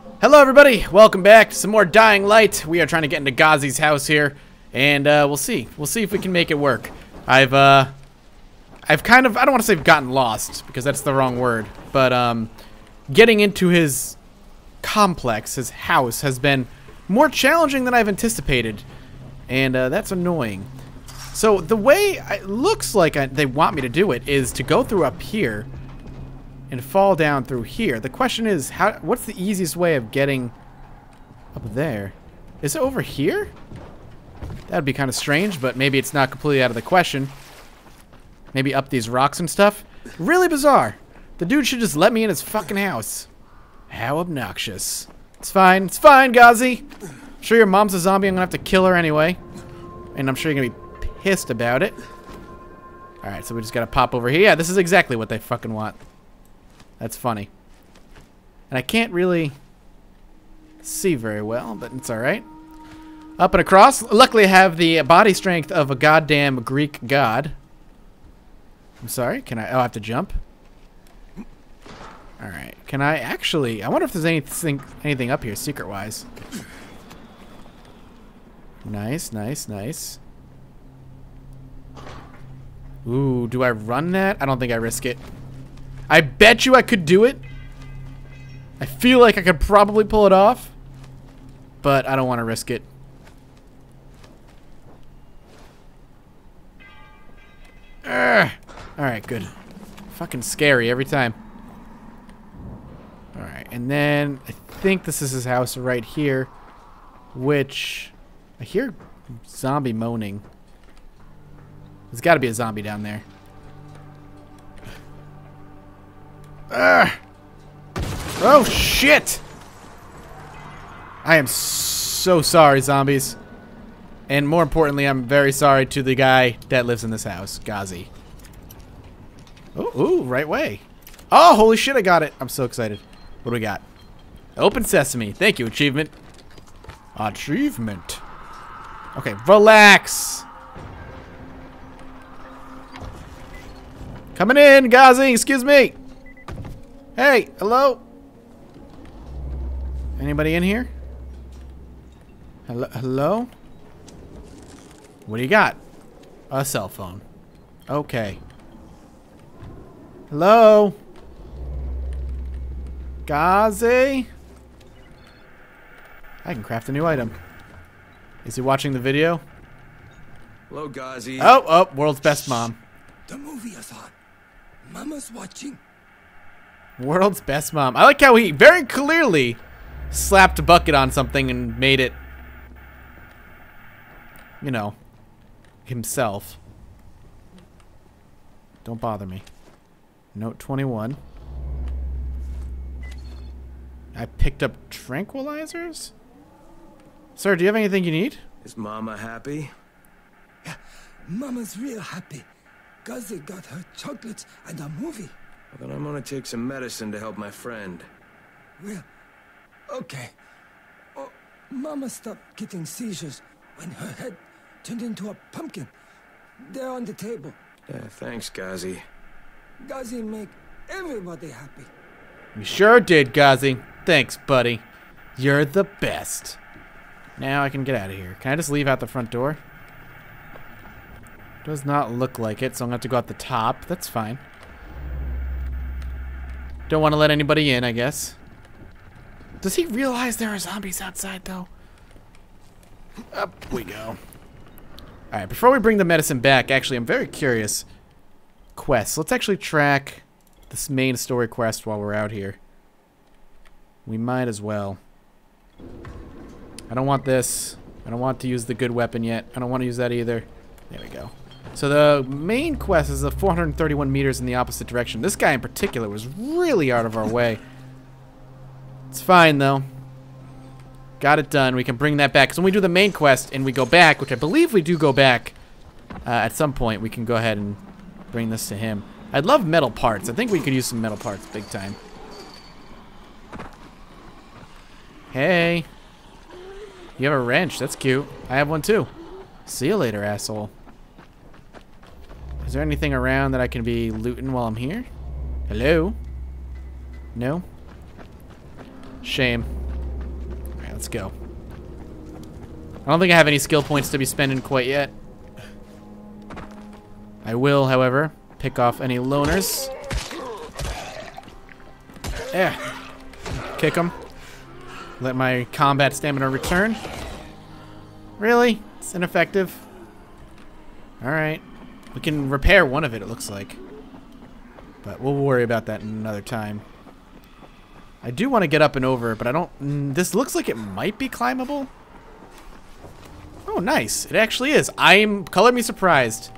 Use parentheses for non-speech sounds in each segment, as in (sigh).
Hello everybody, welcome back to some more Dying Light. We are trying to get into Gazi's house here, and uh, we'll see. We'll see if we can make it work. I've, uh, I've kind of, I don't want to say I've gotten lost, because that's the wrong word, but, um, getting into his complex, his house, has been more challenging than I've anticipated, and uh, that's annoying. So the way it looks like I, they want me to do it is to go through up here, and fall down through here. The question is, how? what's the easiest way of getting up there? Is it over here? That'd be kind of strange, but maybe it's not completely out of the question. Maybe up these rocks and stuff? Really bizarre. The dude should just let me in his fucking house. How obnoxious. It's fine. It's fine, Gazi. I'm sure your mom's a zombie. I'm gonna have to kill her anyway. And I'm sure you're gonna be pissed about it. Alright, so we just gotta pop over here. Yeah, this is exactly what they fucking want. That's funny. And I can't really see very well, but it's alright. Up and across. Luckily I have the body strength of a goddamn Greek god. I'm sorry, can I, oh I have to jump? Alright, can I actually, I wonder if there's anything, anything up here secret-wise. Nice, nice, nice. Ooh, do I run that? I don't think I risk it. I bet you I could do it. I feel like I could probably pull it off. But I don't want to risk it. Alright, good. Fucking scary every time. Alright, and then I think this is his house right here. Which... I hear zombie moaning. There's got to be a zombie down there. Ugh. Oh, shit! I am so sorry, zombies. And more importantly, I'm very sorry to the guy that lives in this house, Gazi. Oh, ooh, right way. Oh, holy shit, I got it. I'm so excited. What do we got? Open sesame. Thank you, achievement. Achievement. Okay, relax. Coming in, Gazi. Excuse me. Hey, hello? Anybody in here? Hello? Hello? What do you got? A cell phone. Okay. Hello? Gazi? I can craft a new item. Is he watching the video? Hello, Gazi. Oh, oh, world's best mom. The movie is on. Mama's watching. World's best mom. I like how he very clearly slapped a bucket on something and made it, you know, himself. Don't bother me. Note 21. I picked up tranquilizers? Sir, do you have anything you need? Is Mama happy? Yeah, Mama's real happy. Gazi got her chocolates and a movie. Well, then I'm gonna take some medicine to help my friend. Well, okay. Oh, Mama stopped getting seizures when her head turned into a pumpkin. They're on the table. Yeah, thanks, Gazi. Gazi make everybody happy. You sure did, Gazi. Thanks, buddy. You're the best. Now I can get out of here. Can I just leave out the front door? Does not look like it, so I'm going to have to go out the top. That's fine. Don't want to let anybody in, I guess. Does he realize there are zombies outside, though? Up we go. Alright, before we bring the medicine back, actually, I'm very curious. Quests. Let's actually track this main story quest while we're out here. We might as well. I don't want this. I don't want to use the good weapon yet. I don't want to use that either. There we go. So the main quest is the 431 meters in the opposite direction. This guy in particular was really out of our (laughs) way. It's fine, though. Got it done. We can bring that back. Because when we do the main quest and we go back, which I believe we do go back uh, at some point, we can go ahead and bring this to him. I'd love metal parts. I think we could use some metal parts big time. Hey. You have a wrench. That's cute. I have one too. See you later, asshole. Is there anything around that I can be looting while I'm here? Hello? No? Shame. Alright, let's go. I don't think I have any skill points to be spending quite yet. I will, however, pick off any loners. Yeah. Kick them. Let my combat stamina return. Really? It's ineffective. Alright. We can repair one of it, it looks like. But we'll worry about that another time. I do want to get up and over, but I don't... Mm, this looks like it might be climbable. Oh, nice. It actually is. I'm... Color me surprised.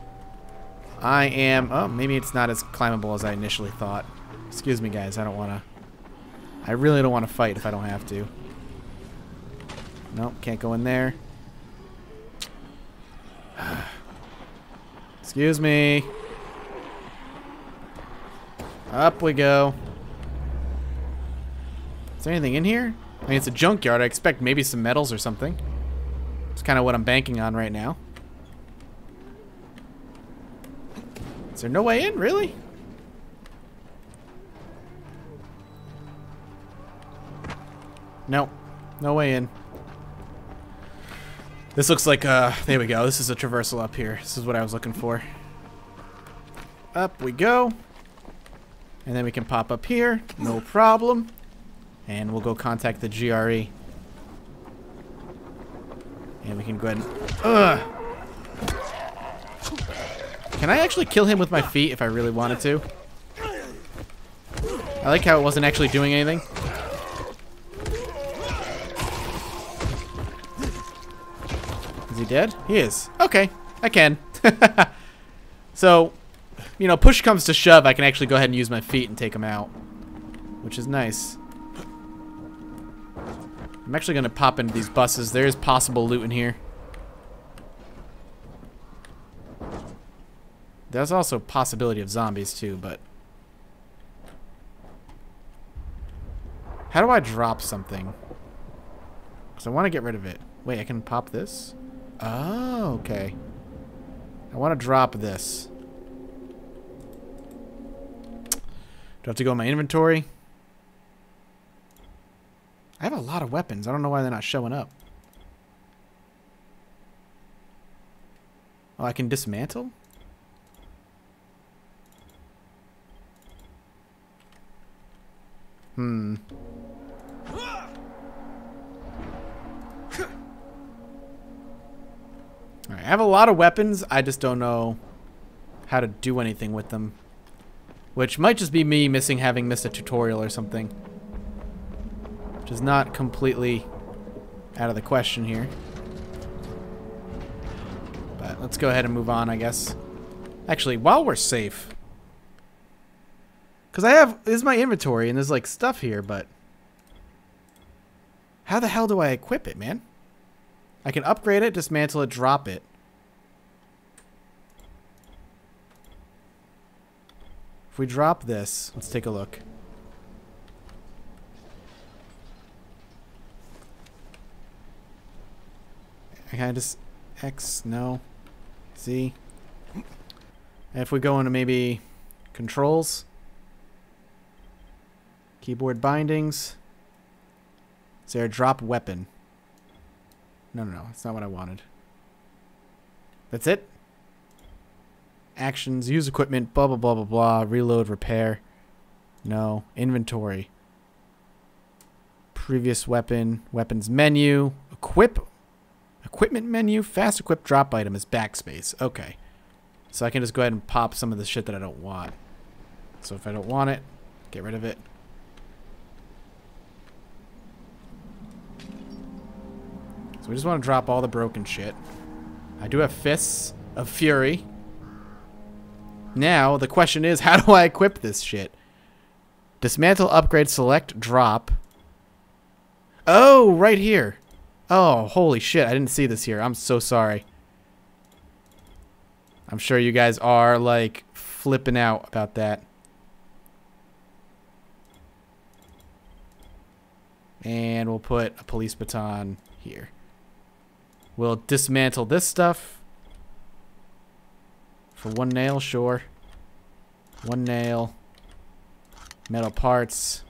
I am... Oh, maybe it's not as climbable as I initially thought. Excuse me, guys. I don't want to... I really don't want to fight if I don't have to. Nope, can't go in there. (sighs) Excuse me. Up we go. Is there anything in here? I mean, it's a junkyard. I expect maybe some metals or something. It's kind of what I'm banking on right now. Is there no way in? Really? No. No way in. This looks like, uh, there we go. This is a traversal up here. This is what I was looking for. Up we go. And then we can pop up here. No problem. And we'll go contact the GRE. And we can go ahead and... Ugh! Can I actually kill him with my feet if I really wanted to? I like how it wasn't actually doing anything. He dead? He is. Okay, I can. (laughs) so, you know, push comes to shove, I can actually go ahead and use my feet and take him out. Which is nice. I'm actually going to pop into these buses. There is possible loot in here. There's also possibility of zombies too, but... How do I drop something? Because I want to get rid of it. Wait, I can pop this? Oh, okay. I want to drop this. Do I have to go in my inventory? I have a lot of weapons. I don't know why they're not showing up. Oh, I can dismantle? Hmm. I have a lot of weapons. I just don't know how to do anything with them. Which might just be me missing having missed a tutorial or something. Which is not completely out of the question here. But let's go ahead and move on, I guess. Actually, while we're safe. Because I have... This is my inventory, and there's, like, stuff here, but... How the hell do I equip it, man? I can upgrade it, dismantle it, drop it. If we drop this, let's take a look. I can I just X? No. Z. And if we go into maybe controls, keyboard bindings, is there a drop weapon? No, no, no. That's not what I wanted. That's it? Actions, use equipment, blah, blah, blah, blah, blah. Reload, repair. No. Inventory. Previous weapon. Weapons menu. Equip. Equipment menu. Fast equip drop item is backspace. Okay. So I can just go ahead and pop some of the shit that I don't want. So if I don't want it, get rid of it. So we just want to drop all the broken shit. I do have Fists of Fury. Now, the question is, (laughs) how do I equip this shit? Dismantle, upgrade, select, drop. Oh, right here. Oh, holy shit. I didn't see this here. I'm so sorry. I'm sure you guys are, like, flipping out about that. And we'll put a police baton here. We'll dismantle this stuff. For one nail, sure. One nail. Metal parts.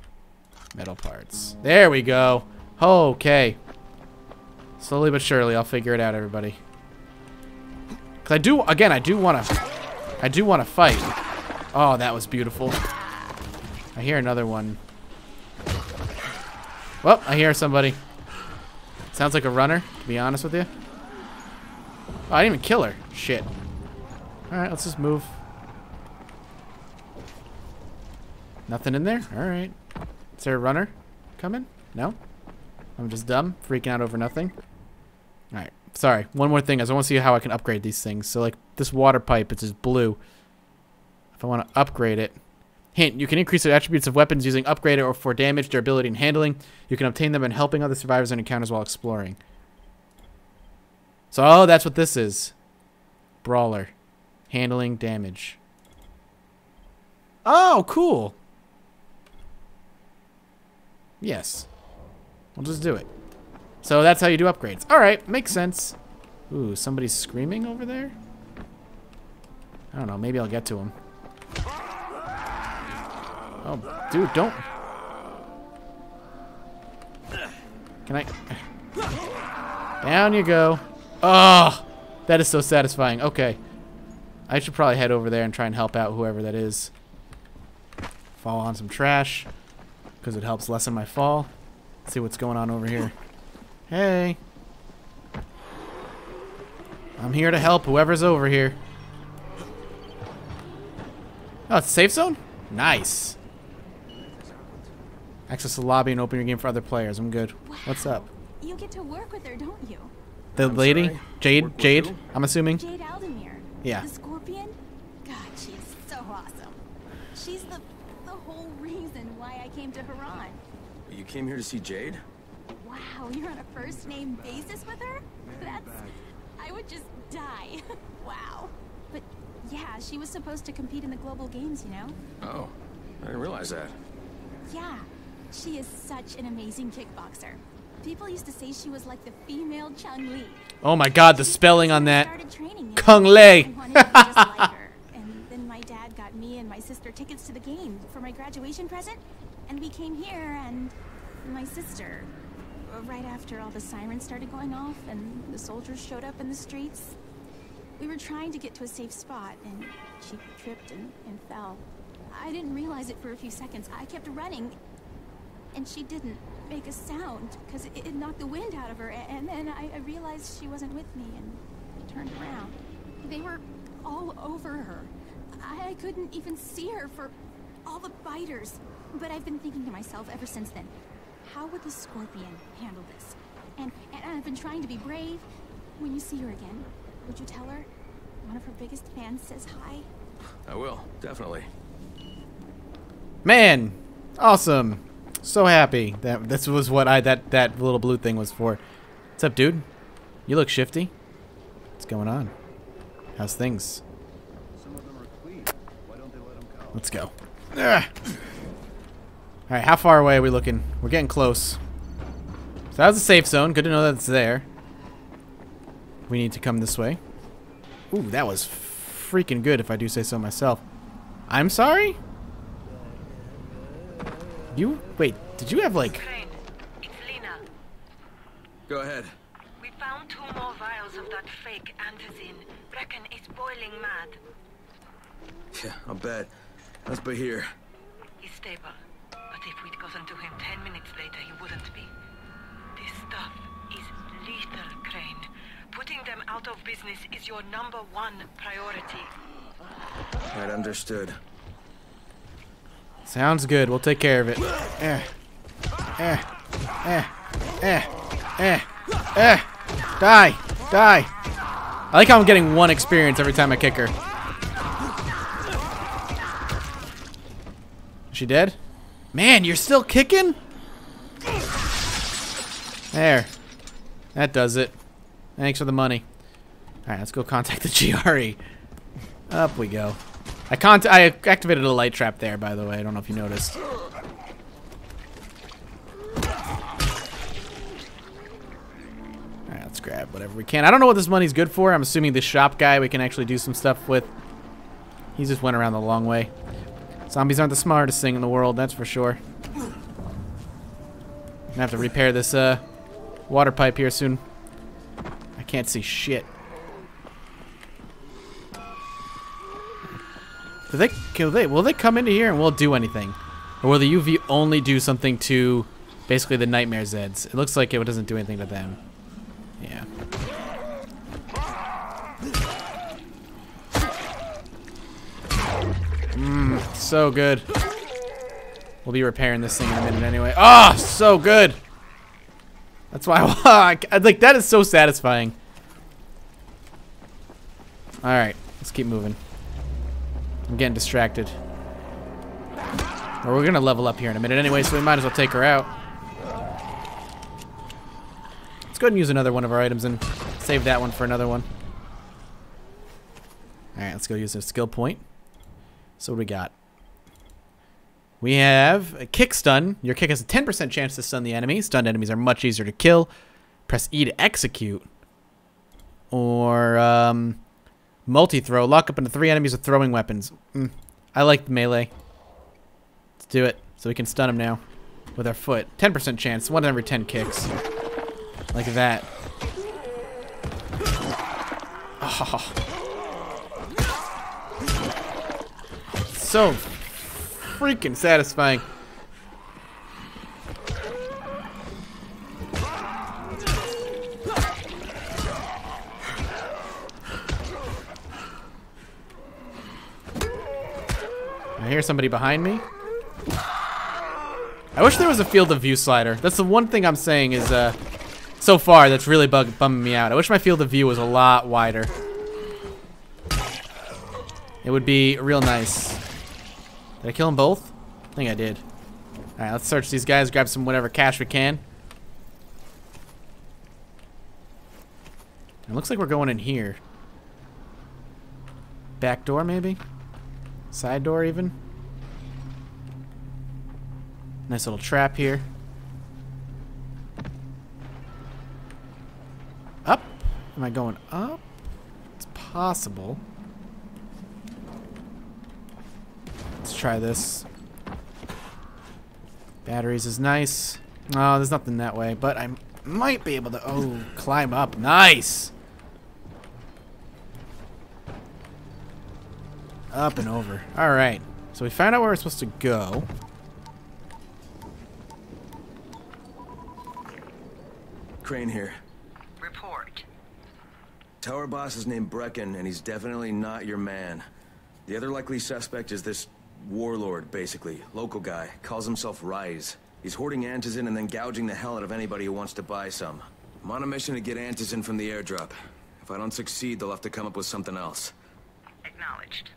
Metal parts. There we go. Okay. Slowly but surely, I'll figure it out, everybody. Cause I do, again, I do want to, I do want to fight. Oh, that was beautiful. I hear another one. Well, I hear somebody. Sounds like a runner, to be honest with you. Oh, I didn't even kill her. Shit. Alright, let's just move. Nothing in there? Alright. Is there a runner coming? No? I'm just dumb, freaking out over nothing. Alright, sorry. One more thing is I want to see how I can upgrade these things. So, like, this water pipe, it's just blue. If I want to upgrade it. Hint, you can increase the attributes of weapons using upgraded or for damage, durability, and handling. You can obtain them in helping other survivors and encounters while exploring. So, oh, that's what this is. Brawler. Handling damage. Oh, cool. Yes. We'll just do it. So that's how you do upgrades. Alright, makes sense. Ooh, somebody's screaming over there? I don't know, maybe I'll get to him. Oh, dude, don't... Can I... Down you go. Oh, that is so satisfying. Okay. I should probably head over there and try and help out whoever that is. Fall on some trash. Because it helps lessen my fall. Let's see what's going on over here. Hey. I'm here to help whoever's over here. Oh, it's a safe zone? Nice. Access the lobby and open your game for other players. I'm good. Wow. What's up? You get to work with her, don't you? The I'm lady? sorry? Jade? Work with Jade? who? I'm assuming? Jade Aldemir. Yeah. The Scorpion? God, she's so awesome. She's the the whole reason why I came to Harran. You came here to see Jade? Wow, you're on a first name basis with her? That's I would just die. (laughs) wow. But yeah, she was supposed to compete in the global games, you know? Oh, I didn't realize that. Yeah. She is such an amazing kickboxer. People used to say she was like the female Chun-Li. Oh my god, the spelling on that. Started training, you know, Kung Lei. and wanted to be just like. (laughs) And then my dad got me and my sister tickets to the game for my graduation present, and we came here and my sister. uh, Right after all the sirens started going off and the soldiers showed up in the streets, we were trying to get to a safe spot and she tripped and, and fell. I didn't realize it for a few seconds. I kept running and she didn't make a sound because it, it knocked the wind out of her. And then I, I realized she wasn't with me and I turned around. They were all over her. I, I couldn't even see her for all the biters. But I've been thinking to myself ever since then, how would the scorpion handle this? And, and I've been trying to be brave. When you see her again, would you tell her one of her biggest fans says hi? I will, definitely. Man, awesome. So happy that this was what I that that little blue thing was for. What's up, dude? You look shifty. What's going on? How's things? Let's go. Ugh. All right, how far away are we looking? We're getting close. So that was a safe zone. Good to know that it's there. We need to come this way. Ooh, that was freaking good if I do say so myself. I'm sorry? You wait, did you have like Crane, it's Lena. Go ahead. We found two more vials of that fake antizin. Brecken is boiling mad. Yeah, I'll bet. That's Bahir. He's stable. But if we'd gotten to him ten minutes later, he wouldn't be. This stuff is lethal, Crane. Putting them out of business is your number one priority. Right, understood. Sounds good. We'll take care of it. Eh. Eh. Eh. Eh. Eh. Eh. Die. Die. I like how I'm getting one experience every time I kick her. Is she dead? Man, you're still kicking? There. That does it. Thanks for the money. Alright, let's go contact the GRE. Up we go. I can't. I activated a light trap there, by the way. I don't know if you noticed. Alright, let's grab whatever we can. I don't know what this money's good for. I'm assuming this shop guy we can actually do some stuff with. He just went around the long way. Zombies aren't the smartest thing in the world, that's for sure. Gonna have to repair this uh, water pipe here soon. I can't see shit. Do they, will they, will they come into here and will do anything? Or will the UV only do something to basically the Nightmare Zeds? It looks like it doesn't do anything to them. Yeah. Mmm, so good. We'll be repairing this thing in a minute anyway. Ah, oh, so good. That's why I (laughs) like that is so satisfying. All right, let's keep moving. I'm getting distracted. Or we're gonna level up here in a minute anyway, so we might as well take her out. Let's go ahead and use another one of our items and save that one for another one. All right, let's go use a skill point. So what do we got? We have a kick stun. Your kick has a 10% chance to stun the enemy. Stunned enemies are much easier to kill. Press E to execute. Or um, multi-throw. Lock up into three enemies with throwing weapons. Mm, I like the melee. Let's do it. So we can stun them now with our foot. 10% chance. One in every 10 kicks. Like that. Oh. (laughs) so freaking satisfying. I hear somebody behind me. I wish there was a field of view slider. That's the one thing I'm saying is, uh, so far that's really bug bumming me out. I wish my field of view was a lot wider. It would be real nice. Did I kill them both? I think I did. Alright, let's search these guys, grab some whatever cash we can. It looks like we're going in here. Back door, maybe? Side door, even? Nice little trap here. Up? Am I going up? It's possible. Let's try this. Batteries is nice. Oh, there's nothing that way, but I might be able to, oh, climb up. Nice! Up and over. Alright. So we found out where we're supposed to go. Crane here. Report. Tower boss is named Brecken, and he's definitely not your man. The other likely suspect is this Warlord, basically. Local guy. Calls himself Rais. He's hoarding antizin and then gouging the hell out of anybody who wants to buy some. I'm on a mission to get antizin from the airdrop. If I don't succeed, they'll have to come up with something else. Acknowledged.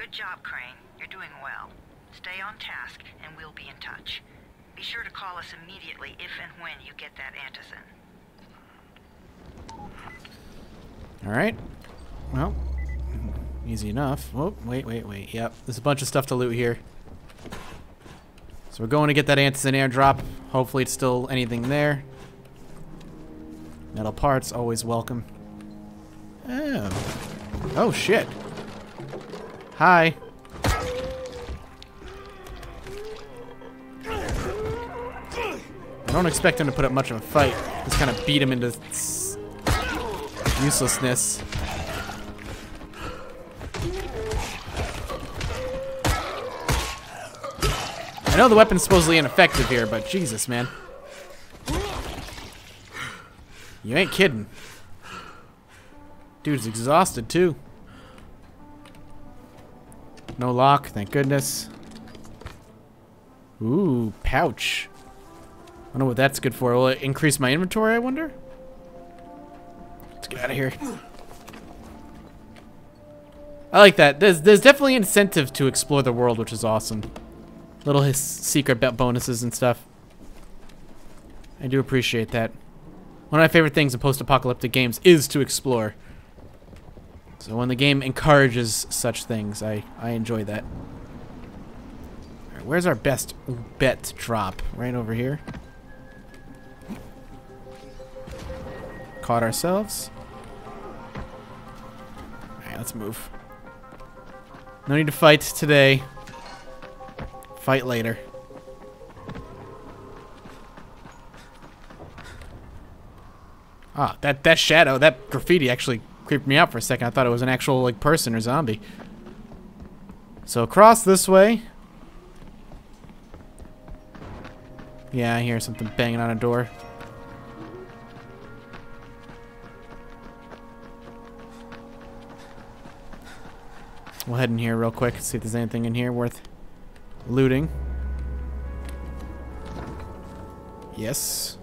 Good job, Crane. You're doing well. Stay on task, and we'll be in touch. Be sure to call us immediately if and when you get that antizin. Alright. Well, Easy enough. Oh, wait, wait, wait. Yep, there's a bunch of stuff to loot here. So we're going to get that Antizin airdrop. Hopefully it's still anything there. Metal parts, always welcome. Oh. Oh, shit. Hi. I don't expect him to put up much of a fight. Just kind of beat him into uselessness. I know the weapon's supposedly ineffective here, but Jesus, man. You ain't kidding. Dude's exhausted, too. No lock, thank goodness. Ooh, pouch. I don't know what that's good for. Will it increase my inventory, I wonder? Let's get out of here. I like that. There's, there's definitely incentive to explore the world, which is awesome. Little secret bonuses and stuff. I do appreciate that. One of my favorite things in post-apocalyptic games is to explore. So when the game encourages such things, I, I enjoy that. Where's our best bet drop? Right over here. Caught ourselves. Alright, let's move. No need to fight today. Fight later. Ah, that that shadow, that graffiti actually creeped me out for a second. I thought it was an actual like person or zombie. So across this way. Yeah, I hear something banging on a door. We'll head in here real quick, and see if there's anything in here worth looting. Yes.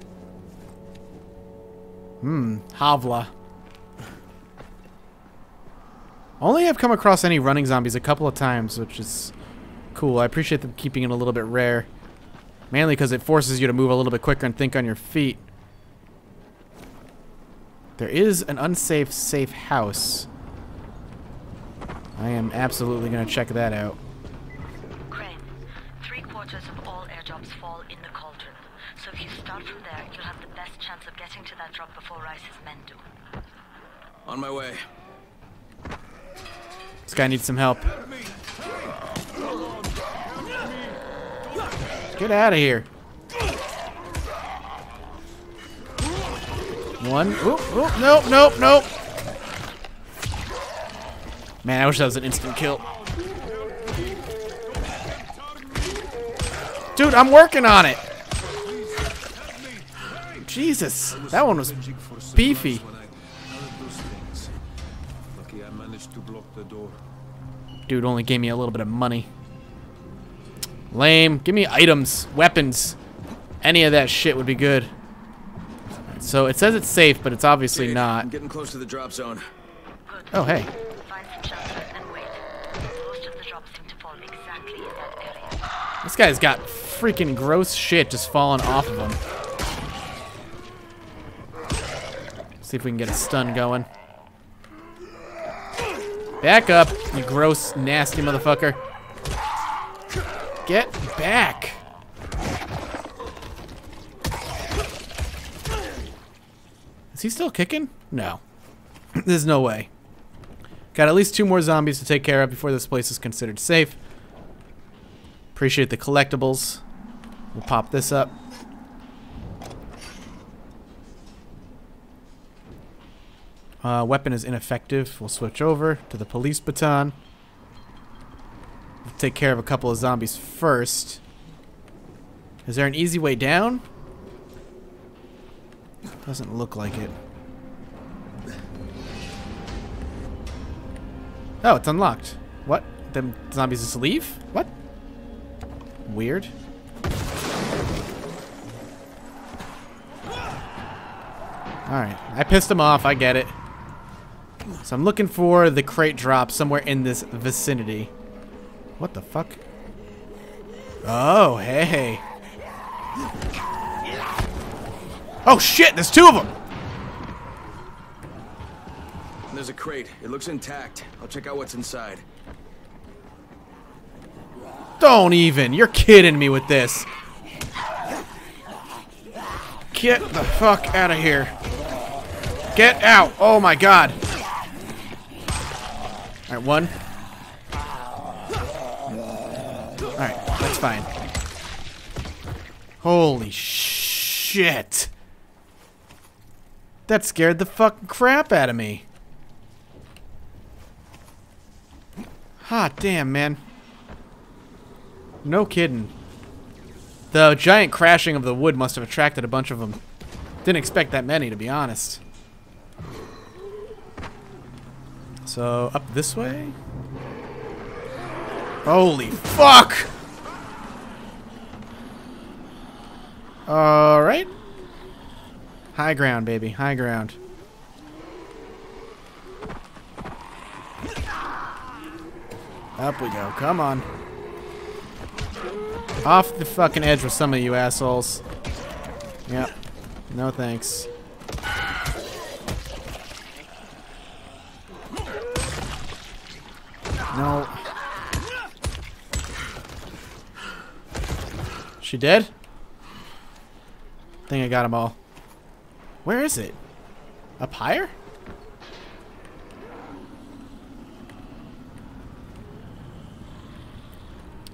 Hmm, Havla. Only have come across any running zombies a couple of times, which is cool. I appreciate them keeping it a little bit rare. Mainly because it forces you to move a little bit quicker and think on your feet. There is an unsafe safe house. I am absolutely going to check that out. Crane, three quarters of all air jobs fall in the cauldron. So if you start from there, you'll have the best chance of getting to that drop before Rais's men do. On my way. Guy needs some help. Get out of here. One. Oop, oop, nope, nope, nope. Man, I wish that was an instant kill. Dude, I'm working on it. Jesus, that one was beefy. Dude only gave me a little bit of money. Lame. Give me items, weapons. Any of that shit would be good. So it says it's safe, but it's obviously Jade, not. I'm getting close to the drop zone. Good. Oh, hey. Find some shelter and wait. Most of the drops seem to fall exactly in that area. This guy's got freaking gross shit just falling off of him. See if we can get a stun going. Back up, you gross, nasty motherfucker. Get back. Is he still kicking? No. (clears throat) There's no way. Got at least two more zombies to take care of before this place is considered safe. Appreciate the collectibles. We'll pop this up. Uh, weapon is ineffective. We'll switch over to the police baton. We'll take care of a couple of zombies first. Is there an easy way down? Doesn't look like it. Oh, it's unlocked. What? Them zombies just leave? What? Weird. Alright, I pissed him off, I get it. So I'm looking for the crate drop somewhere in this vicinity. What the fuck? Oh, hey. Oh shit, there's two of them! There's a crate. It looks intact. I'll check out what's inside. Don't even. You're kidding me with this. Get the fuck out of here. Get out. Oh my god. Alright, one. Alright, that's fine. Holy shit. That scared the fucking crap out of me. Hot damn, man. No kidding. The giant crashing of the wood must have attracted a bunch of them. Didn't expect that many, to be honest. So, up this way? Holy fuck! Alright. High ground, baby. High ground. Up we go. Come on. Off the fucking edge with some of you assholes. Yep. No thanks. No. She dead? think I got them all. Where is it? Up higher?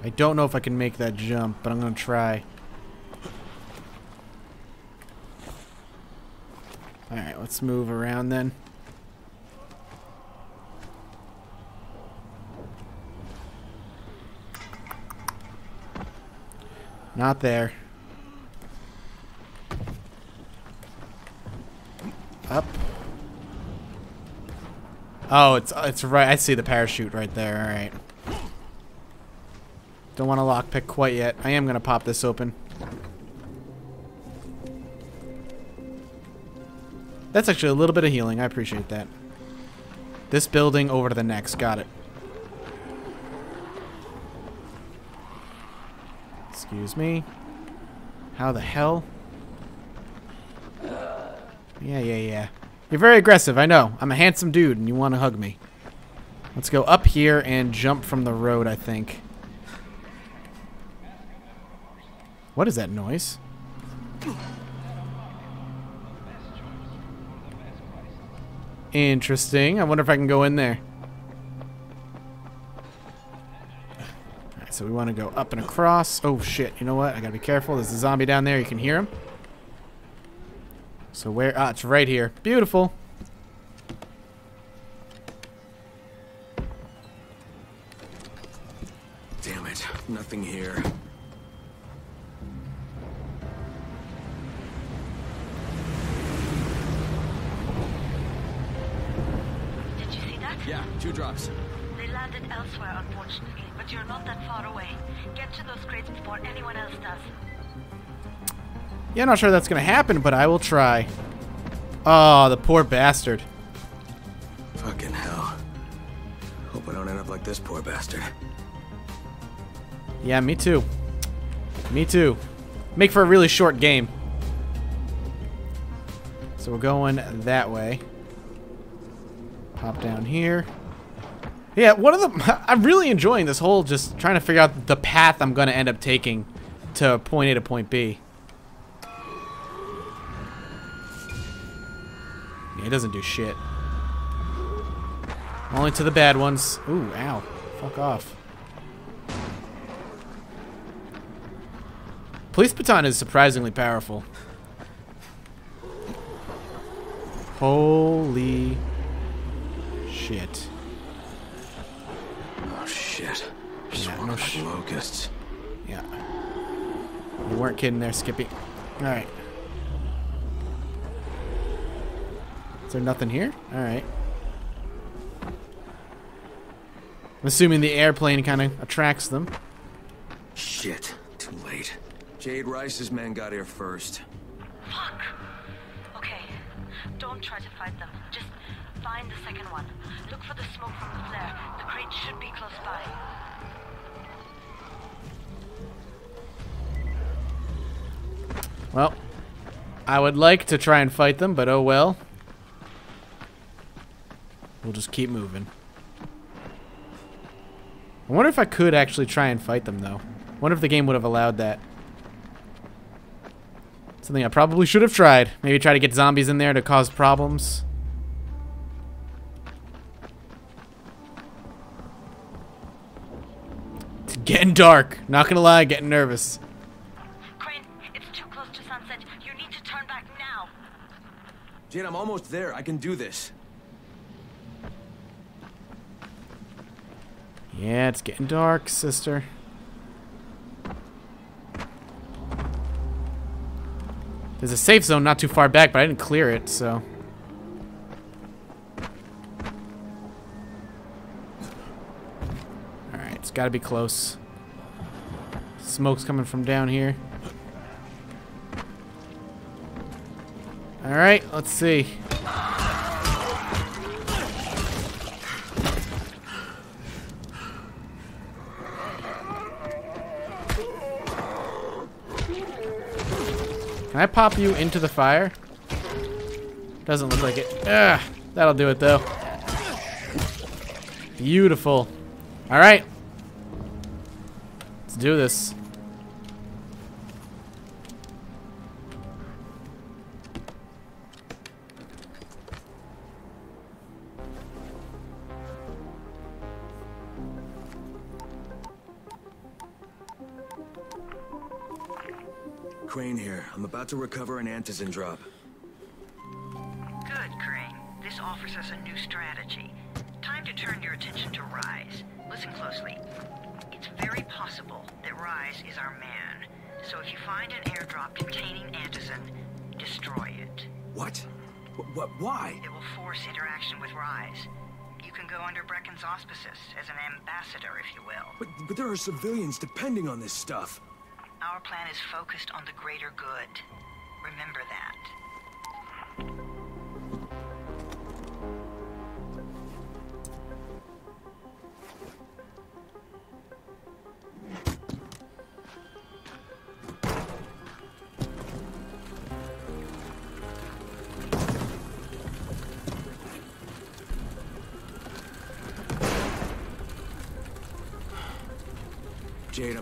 I don't know if I can make that jump, but I'm going to try. Alright, let's move around then. Not there. Up. Oh, it's uh, it's right. I see the parachute right there. All right. Don't want to lockpick quite yet. I am gonna pop this open. That's actually a little bit of healing. I appreciate that. This building over to the next. Got it. Excuse me. How the hell? Yeah, yeah, yeah. You're very aggressive, I know. I'm a handsome dude and you want to hug me. Let's go up here and jump from the road, I think. What is that noise? Interesting. I wonder if I can go in there. So we want to go up and across. Oh, shit. You know what? I gotta be careful. There's a zombie down there. You can hear him. So where? Ah, it's right here. Beautiful. Unfortunately, but you're not that far away. Get to those crates before anyone else does. Yeah, I'm not sure that's gonna happen, but I will try. Oh, the poor bastard. Fucking hell. Hope I don't end up like this poor bastard. Yeah, me too. Me too. Make for a really short game. So we're going that way. Pop down here. Yeah, one of the... (laughs) I'm really enjoying this whole just trying to figure out the path I'm going to end up taking to point A to point B. Yeah, it doesn't do shit. Only to the bad ones. Ooh, ow. Fuck off. Police baton is surprisingly powerful. Holy shit. Shit. Just Yeah, walking no sh- locusts. Yeah. You weren't kidding there, Skippy. Alright. Is there nothing here? Alright. I'm assuming the airplane kind of attracts them. Shit. Too late. Jade Rais's men got here first. Fuck! Okay, don't try to fight them. Just find the second one. Look for the smoke from the flare. The crate should be close by. Well, I would like to try and fight them, but oh well. We'll just keep moving. I wonder if I could actually try and fight them, though. I wonder if the game would have allowed that. Something I probably should have tried. Maybe try to get zombies in there to cause problems. Getting dark. Not gonna lie, getting nervous. Crane, it's too close to sunset. You need to turn back now. Jade, I'm almost there. I can do this. Yeah, it's getting dark, sister. There's a safe zone not too far back, but I didn't clear it, so. Gotta be close. Smoke's coming from down here. Alright, let's see. Can I pop you into the fire? Doesn't look like it. Ugh, that'll do it though. Beautiful. All right. Let's do this. Crane here. I'm about to recover an antizin drop. Good, Crane. This offers us a new strategy. Time to turn your attention to Rais. Listen closely. It's very possible that Rais is our man. So if you find an airdrop containing Antizin, destroy it. What? What? Why? It will force interaction with Rais. You can go under Brecken's auspices as an ambassador, if you will. But, but there are civilians depending on this stuff. Our plan is focused on the greater good. Remember that.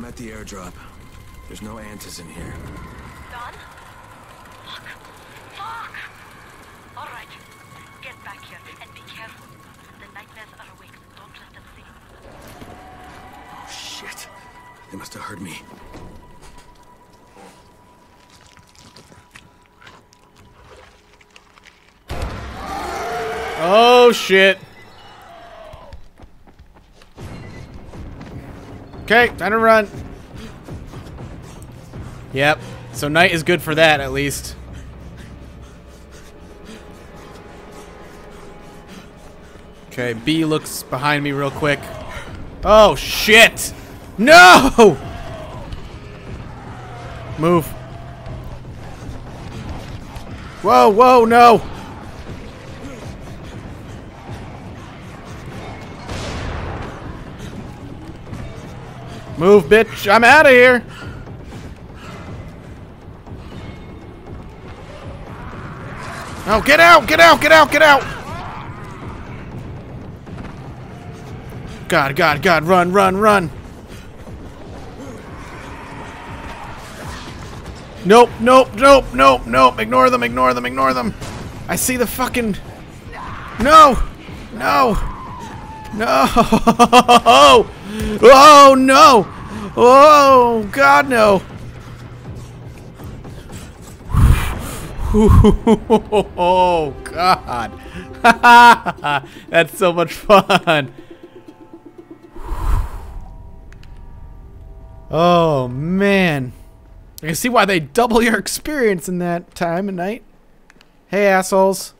I'm at the airdrop. There's no Antis in here. Done? Fuck. Fuck! Alright. Get back here and be careful. The nightmares are awake. Don't let them see. Oh, shit. They must have heard me. Oh shit. Okay, time to run. Yep. So night is good for that at least. Okay, B looks behind me real quick. Oh shit! No! Move. Whoa, whoa, no! Move, bitch. I'm out of here. Oh, get out, get out, get out, get out. God, God, God, run, run, run. Nope, nope, nope, nope, nope. Ignore them, ignore them, ignore them. I see the fucking... No! No! No! (laughs) Oh no! Oh God no! (laughs) Oh God! (laughs) That's so much fun! Oh man! I can see why they double your experience in that time of night. Hey assholes!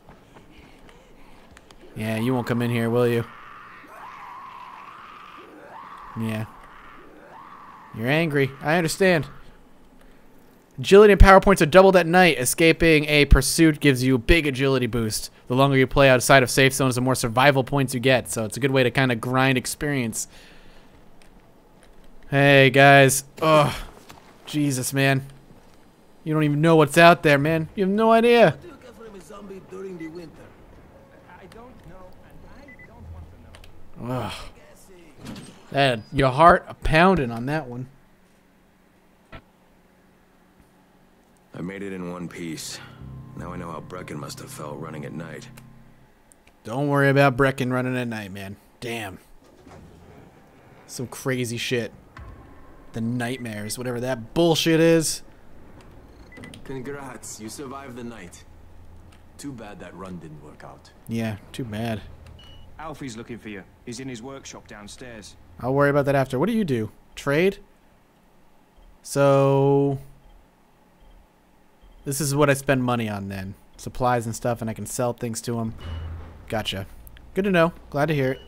Yeah, you won't come in here, will you? Yeah. You're angry. I understand. Agility and power points are doubled at night. Escaping a pursuit gives you a big agility boost. The longer you play outside of safe zones, the more survival points you get. So it's a good way to kind of grind experience. Hey, guys. Oh, Jesus, man. You don't even know what's out there, man. You have no idea. Ugh. That your heart a pounding on that one. I made it in one piece. Now I know how Brecken must have felt running at night. Don't worry about Brecken running at night, man. Damn. Some crazy shit. The nightmares, whatever that bullshit is. Congrats, you survived the night. Too bad that run didn't work out. Yeah, too bad. Alfie's looking for you. He's in his workshop downstairs. I'll worry about that after. What do you do? Trade? So... This is what I spend money on then. Supplies and stuff, and I can sell things to them. Gotcha. Good to know. Glad to hear it.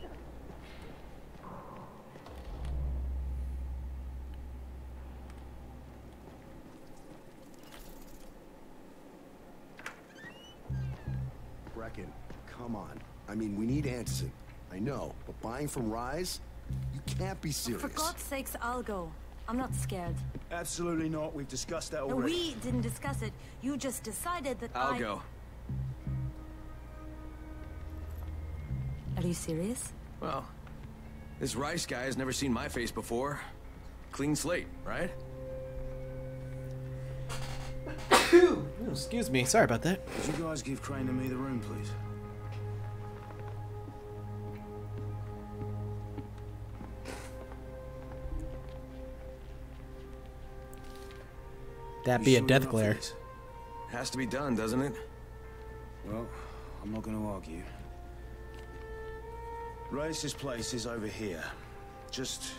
Brecken, come on. I mean, we need Antizin. I know, but buying from Rais? You can't be oh, serious. For God's sakes, I'll go. I'm not scared. Absolutely not. We've discussed that already. No, we didn't discuss it. You just decided that I'll I... go. Are you serious? Well, this Rais guy has never seen my face before. Clean slate, right? Ooh, (coughs) excuse me. Sorry about that. Could you guys give Crane and me the room, please? That be a death you're up for glare. Has to be done, doesn't it? Well, I'm not going to argue. Rais's place is over here. Just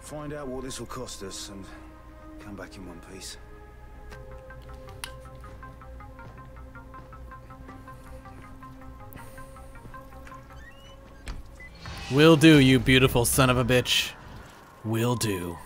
find out what this will cost us and come back in one piece. Will do, you beautiful son of a bitch. Will do.